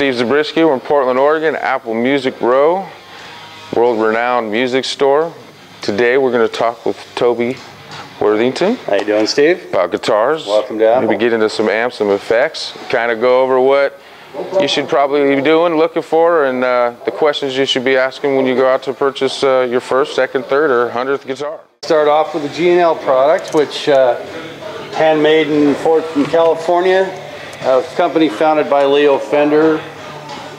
Steve Zabriskie. We're in Portland, Oregon, Apple Music Row, world-renowned music store. Today we're going to talk with Toby Worthington How you doing, Steve? about guitars. Welcome Apple. Maybe get into some amps, some effects, kind of go over what you should probably be doing, looking for, and uh, the questions you should be asking when you go out to purchase uh, your first, second, third, or hundredth guitar. Start off with the G&L product, which uh, handmade in Fort in California. A company founded by Leo Fender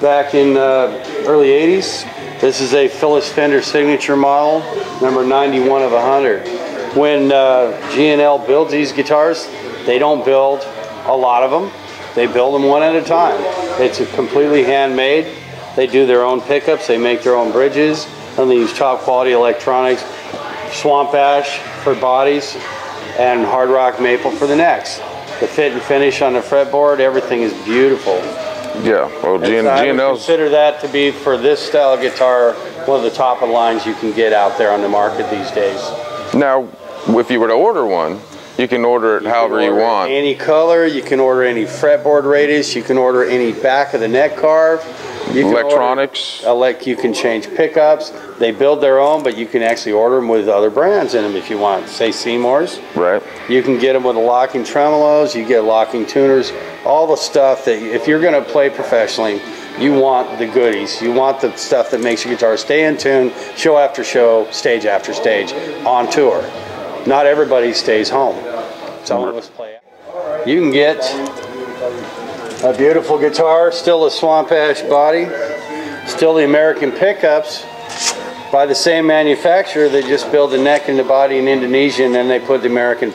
back in uh, early 80s. This is a Phyllis Fender signature model, number 91 of 100. When uh, G&L builds these guitars, they don't build a lot of them. They build them one at a time. It's a completely handmade. They do their own pickups, they make their own bridges, and they use top quality electronics, swamp ash for bodies, and hard rock maple for the necks. The fit and finish on the fretboard, everything is beautiful. Yeah, well, G and I would consider that to be for this style guitar one of the top of the lines you can get out there on the market these days. Now, if you were to order one, you can order it however you want. Any color, you can order any fretboard radius, you can order any back of the neck carve. You can order- Electronics. elect, you can change pickups. They build their own, but you can actually order them with other brands in them if you want. Say Seymour's. Right. You can get them with locking tremolos. You get locking tuners. All the stuff that if you're going to play professionally, you want the goodies. You want the stuff that makes your guitar stay in tune, show after show, stage after stage, on tour. Not everybody stays home. Some of us play. You can get a beautiful guitar, still a swamp ash body, still the American pickups by the same manufacturer. They just build the neck and the body in Indonesia and then they put the American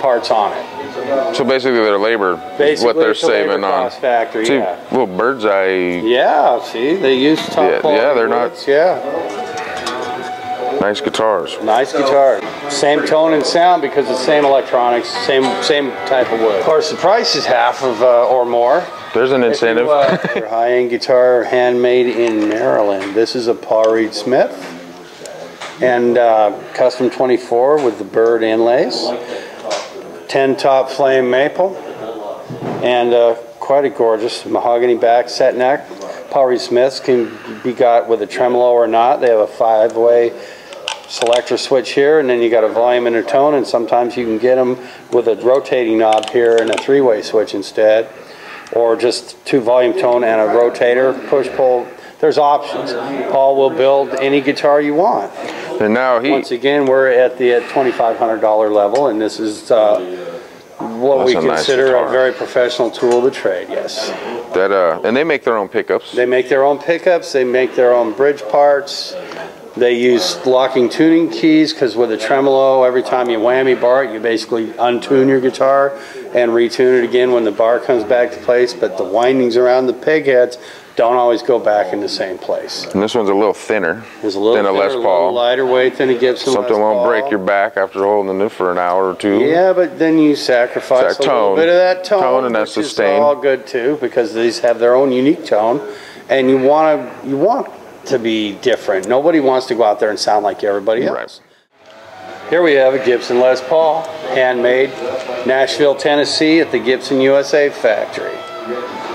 parts on it. So basically, their labor, is Basically, what they're it's a labor saving on. cost factor, See, yeah. little bird's eye, Yeah, see, they use top Yeah, yeah, they're not- Yeah, nice guitars. nice guitar. Same tone and sound because the same electronics, same same type of wood. Of course, the price is half of uh, or more. There's an incentive. you, uh, high-end guitar handmade in Maryland. This is a Paul Reed Smith and uh, custom 24 with the bird inlays. 10 top flame maple and uh, quite a gorgeous mahogany back set neck. Reed Smiths can be got with a tremolo or not. They have a five-way selector switch here and then you got a volume and a tone and sometimes you can get them with a rotating knob here and a three-way switch instead or just two volume tone and a rotator push pull there's options paul will build any guitar you want and now he, once again we're at the at $2500 level and this is uh, what That's we a nice consider a very professional tool to trade yes that uh, and they make their own pickups. they make their own pickups they make their own bridge parts they use locking tuning keys because with a tremolo, every time you whammy bar it, you basically untune your guitar and retune it again when the bar comes back to place. But the windings around the peg heads don't always go back in the same place. and this one's a little thinner It's a little, than a thinner, Les a Paul. little lighter weight than a Gibson. Something Les won't Paul. break your back after holding it for an hour or two. Yeah, but then you sacrifice That a little tone. bit of that tone, Tone and that sustain. all good too, because these have their own unique tone, and you want to you want to be different. Nobody wants to go out there and sound like everybody else. Right. Here we have a Gibson Les Paul, handmade, Nashville, Tennessee, at the Gibson USA factory.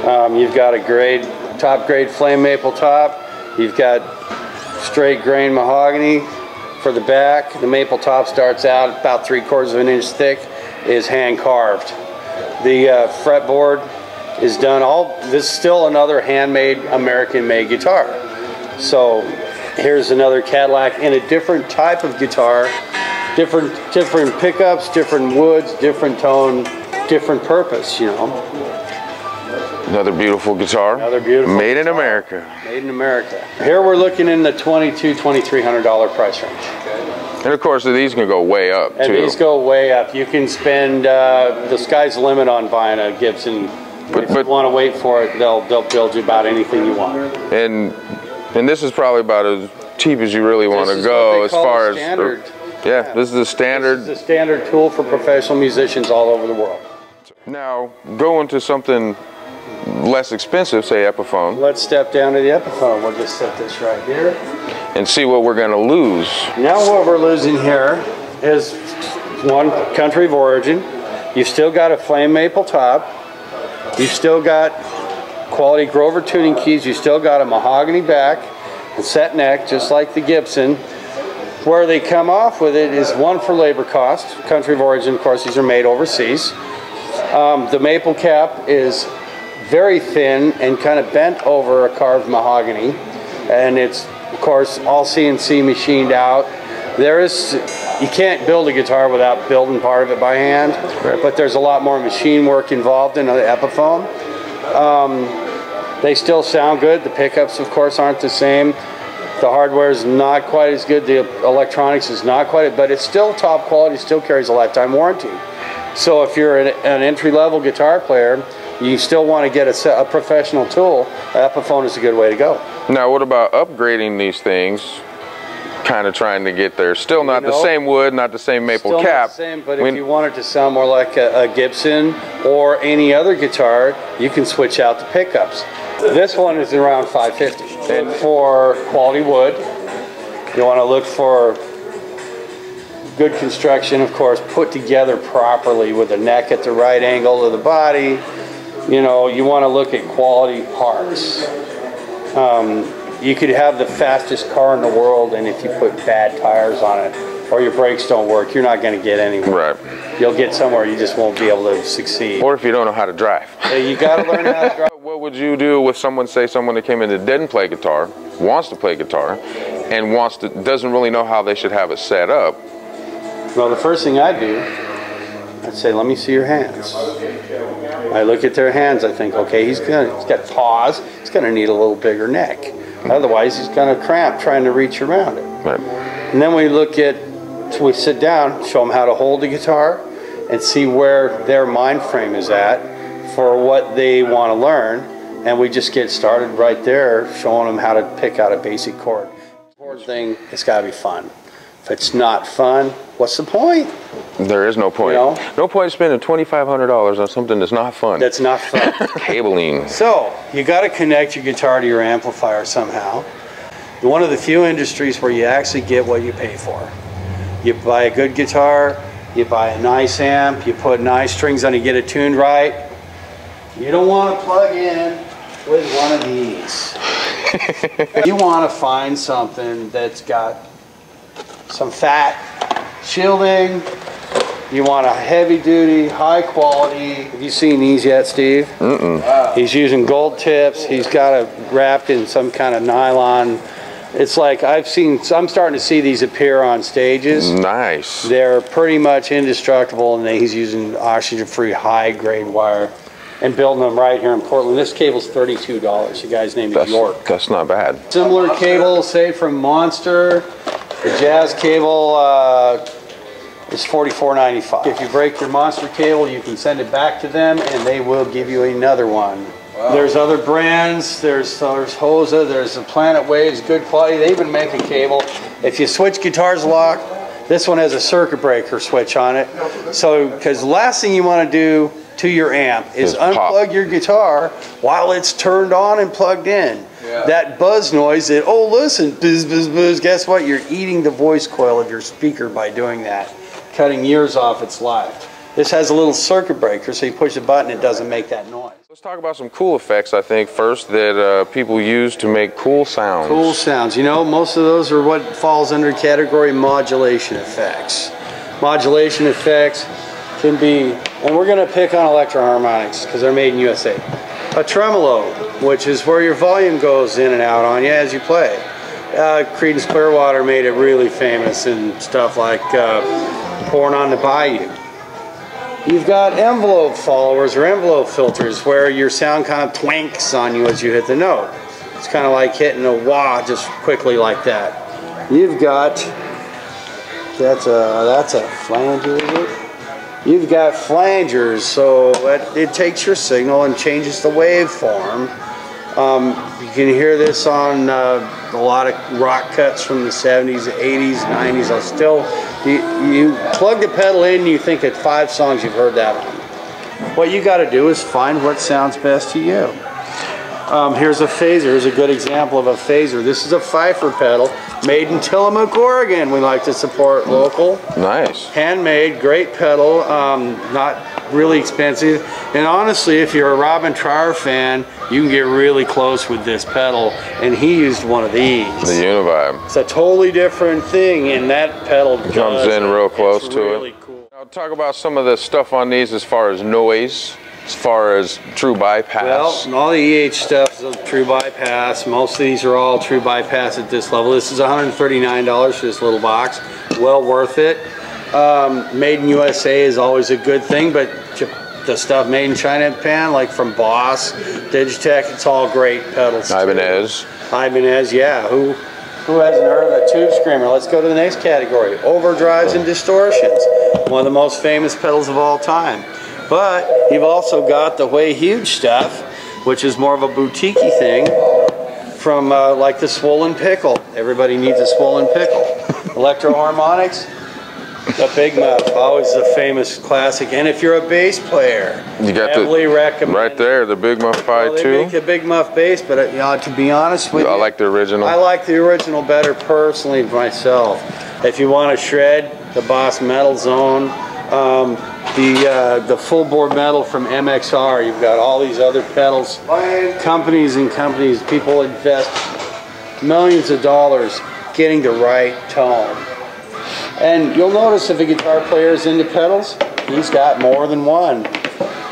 Um, you've got a grade, top grade flame maple top. You've got straight grain mahogany for the back. The maple top starts out about three quarters of an inch thick, is hand carved. The uh, fretboard is done all. This is still another handmade American-made guitar. So here's another Cadillac in a different type of guitar, different different pickups, different woods, different tone, different purpose. You know, Another beautiful guitar. Another beautiful Made in. America. made in America. Here we're looking in the $2,200, $2,300 price range, And of course, these can go way up and too. these go way up. You can spend uh, the sky's the limit on buying a Gibson. But- if but- you want to wait for it, they'll they'll build you about anything you want. and and this is probably about as cheap as you really want This to go as far as standard. yeah, this is the standard It's a standard tool for professional musicians all over the world. now going to something less expensive say epiphone Let's step down to the Epiphone. We'll just set this right here. and see what we're going to lose Now what we're losing here is one country of origin. You've still got a flame maple top. You've still got quality Grover tuning keys. You still got a mahogany back and set neck, just like the Gibson. Where they come off with it is one for labor cost, country of origin. Of course, these are made overseas. Um, the maple cap is very thin and kind of bent over a carved mahogany, and it's of course all CNC machined out. There is you can't build a guitar without building part of it by hand, Right. but there's a lot more machine work involved in the Epiphone. Um, they still sound good. The pickups, of course, aren't the same. The hardware is not quite as good. The electronics is not quite, but it's still top quality. Still carries a lifetime warranty. So if you're an, an entry-level guitar player, you still want to get a, a professional tool. Epiphone is a good way to go. Now, what about upgrading these things? Kind of trying to get there. Still not the know, same wood, not the same maple Still cap. not the same, but We- if you want it to sound more like a, a Gibson or any other guitar, you can switch out the pickups. This one is around 550. And for quality wood, you want to look for good construction, of course, put together properly with the neck at the right angle of the body. You know, you want to look at quality parts. Um, you could have the fastest car in the world, and if you put bad tires on it or your brakes don't work, you're not going to get anywhere. right. You'll get somewhere, you just won't be able to succeed. Or if you don't know how to drive. So you got to learn how to drive. What would you do with someone, say, someone that came in that didn't play guitar, wants to play guitar, and wants to doesn't really know how they should have it set up? Well, the first thing I do, I'd say, let me see your hands. I look at their hands. I think, okay, he's gonna, he's got paws. He's gonna need a little bigger neck. Otherwise, he's gonna cramp trying to reach around it. Right. And then we look at, so we sit down, show them how to hold the guitar, and see where their mind frame is at for what they want to learn. And we just get started right there, showing them how to pick out a basic chord. Important thing, it's got to be fun. If it's not fun, what's the point? There is no point. You know? No point spending twenty five hundred dollars on something that's not fun. That's not fun. cabling. so you got to connect your guitar to your amplifier somehow. One of the few industries where you actually get what you pay for. You buy a good guitar, you buy a nice amp, you put nice strings on it, get it tuned right. You don't want to plug in with one of these. you want to find something that's got some fat shielding. You want a heavy duty, high quality. Have you seen these yet, Steve? Mm-mm. He's using gold tips. He's got it wrapped in some kind of nylon. It's like I've seen, I'm starting to see these appear on stages. Nice. They're pretty much indestructible, and he's using oxygen-free, high-grade wire, and building them right here in Portland. This cable's thirty-two dollars. The guy's name is York. that's not bad. Similar cable, say from Monster, the Jazz cable uh, is forty-four ninety-five. If you break your Monster cable, you can send it back to them, and they will give you another one. There's other brands. There's there's Hosa. There's the Planet Waves, good quality. They even make a cable. If you switch guitars lock, this one has a circuit breaker switch on it. So, because last thing you want to do to your amp is Is pop. unplug your guitar while it's turned on and plugged in. That buzz noise that, oh, listen, buzz, buzz, buzz. Guess what? You're eating the voice coil of your speaker by doing that, cutting years off its life. This has a little circuit breaker, so you push a button, it doesn't make that noise. Let's talk about some cool effects. I think first that uh, people use to make cool sounds. Cool sounds. You know, most of those are what falls under category modulation effects. Modulation effects can be, and we're going to pick on Electro-Harmonix because they're made in USA. A tremolo, which is where your volume goes in and out on you as you play. Uh, Creedence Clearwater made it really famous and stuff like uh, Born on the Bayou. You've got envelope followers or envelope filters where your sound kind of twinks on you as you hit the note. It's kind of like hitting a wah just quickly like that. You've got that's a that's a flanger. You've got flangers, so it, it takes your signal and changes the waveform. Um, you can hear this on uh, a lot of rock cuts from the 70s, 80s, 90s. I'll still, you, you plug the pedal in, you think at five songs you've heard that on. What you got to do is find what sounds best to you. Um, here's a phaser. Here's a good example of a phaser. This is a Pfeiffer pedal made in Tillamook, Oregon. We like to support local Nice. handmade, great pedal. Um, not really expensive. And honestly, if you're a Robin Trower fan, you can get really close with this pedal. And he used one of these. The Univibe. It's a totally different thing, and that pedal Comes does in real close to it. really Cool. I'll talk about some of the stuff on these as far as noise, as far as true bypass. Well, all the EH stuff is a true bypass. Most of these are all true bypass at this level. This is $139 for this little box. Well worth it. Um, made in USA is always a good thing, but the stuff made in China and Japan, like from Boss, Digitech, it's all great pedals. too. Ibanez. Ibanez, yeah. Who who hasn't heard of a tube screamer? Let's go to the next category. Overdrives and distortions. One of the most famous pedals of all time. But you've also got the way huge stuff, which is more of a boutique thing from uh, like the swollen pickle. Everybody needs a swollen pickle. Electro-Harmonix. The Big Muff, always a famous classic. And if you're a bass player, You got the- heavily recommend. Right there, the Big Muff Pi Well, they 2. make the Big Muff bass, but uh, you know, to be honest with I you, like the original. I like the original better personally myself. If you want to shred the Boss Metal Zone, um, the uh, the full bore metal from MXR, you've got all these other pedals. Companies and companies, people invest millions of dollars getting the right tone. And you'll notice if a guitar player is into pedals, he's got more than one.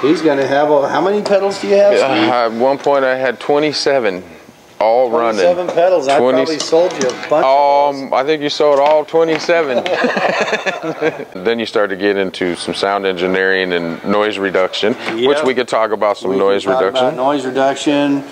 He's going to have a, how many pedals do you have? Uh, at one point, I had 27 all running. Seven pedals. I 20 probably sold you a bunch. of those. Um, I think you sold all 27. then you start to get into some sound engineering and noise reduction, which we could talk about some We noise reduction. About noise reduction.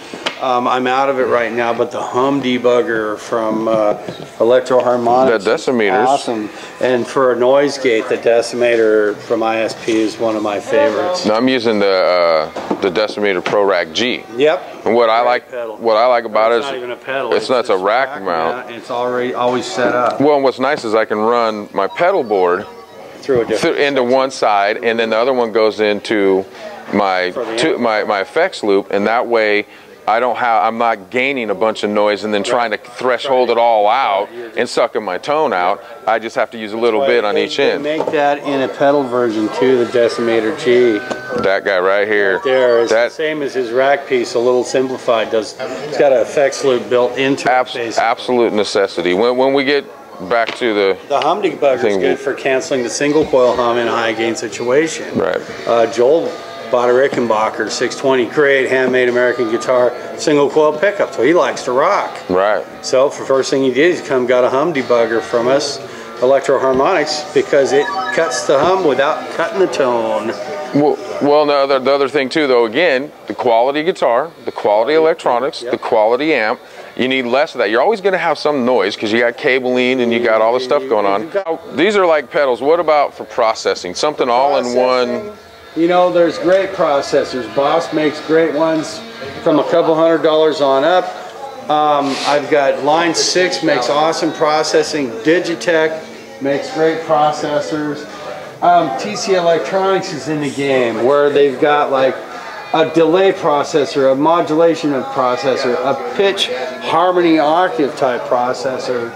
Um, I'm out of it right now, but the hum debugger from uh, Electro-Harmonix. The is decimeters. Awesome. And for a noise gate, the decimator from ISP is one of my favorites. Now, I'm using the uh, the Decimator Pro Rack G. Yep. And what I like, pedal. what I like about it it's is, not even a pedal. it's not- it's a just rack mount. It's already always set up well, and what's nice is I can run my pedal board through a th- into one side, and then the other one goes into my my my effects loop, and that way. I don't have. I'm not gaining a bunch of noise and then trying to threshold it all out and sucking my tone out. I just have to use a little bit on each end. Make that in a pedal version too, the Decimator G. That guy right here. There is the That same as his rack piece, a little simplified. Does it's got an effects loop built into abs- it. basically. absolute necessity. When when we get back to the The hum debugger is good for canceling the single coil hum in a high gain situation. right. Uh, Joel bought a Rickenbacker 620, great handmade American guitar, single coil pickup, so he likes to rock. Right. So for first thing he did, he come got a hum debugger from us, Electro-Harmonix, because it cuts the hum without cutting the tone. Well, well, no, the, the other thing too, though, again, the quality guitar, the quality electronics, the quality amp. You need less of that. You're always going to have some noise because you got cabling and you got all the stuff going on. These are like pedals. What about for processing? Something all in one. You know, there's great processors. Boss makes great ones from a couple hundred dollars on up. Um, I've got Line 6 makes awesome processing. Digitech makes great processors. Um, TC Electronics is in the game where they've got like a delay processor, a modulation of processor, a pitch harmony octave type processor.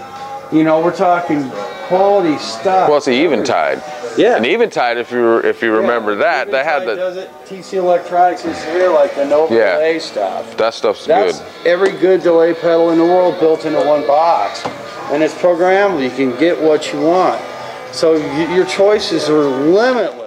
You know, we're talking quality stuff. Well, it's the Eventide. Yeah. An Eventide, if you if you remember that, they had the does it. TC Electronics is here, like the Nova Yeah. delay stuff. that stuff's That's good. every good delay pedal in the world built into one box, and it's programmable. You can get what you want. So y- your choices are limitless.